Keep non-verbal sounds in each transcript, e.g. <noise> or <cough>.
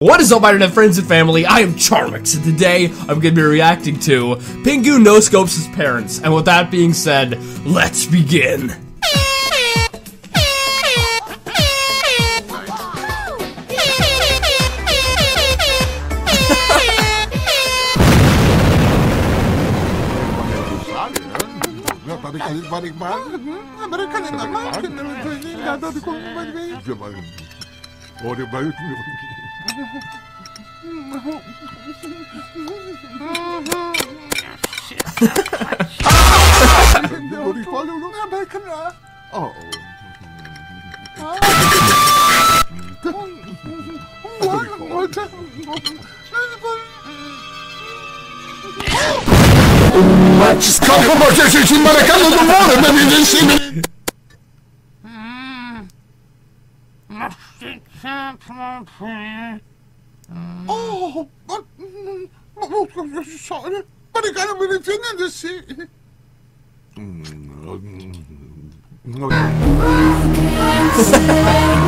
What is up, my internet friends and family? I am Charmx, and today I'm going to be reacting to Pingu No Scopes' parents. And with that being said, let's begin. <laughs> <laughs> <laughs> Borde follow nung abekan na. Oo. Maç kalkma bakıyorsun şimdi bana kalmadın var mı? Ben bir şey Skaka mo siya si Maracan no more na ninsin. Oh, but sorry.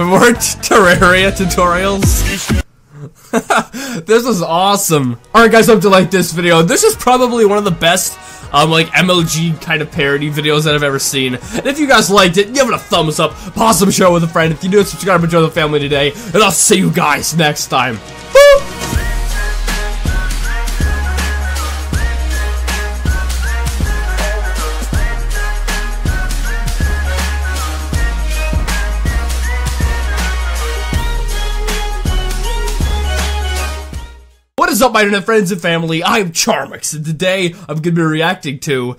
For more Terraria tutorials. <laughs> this is awesome. Alright guys, hope you like this video. This is probably one of the best um, like MLG kind of parody videos that I've ever seen. And if you guys liked it, give it a thumbs up, some show with a friend. If you do, subscribe and join the family today. And I'll see you guys next time. Is up, my friends and family? I am Charmx, and today I'm gonna be reacting to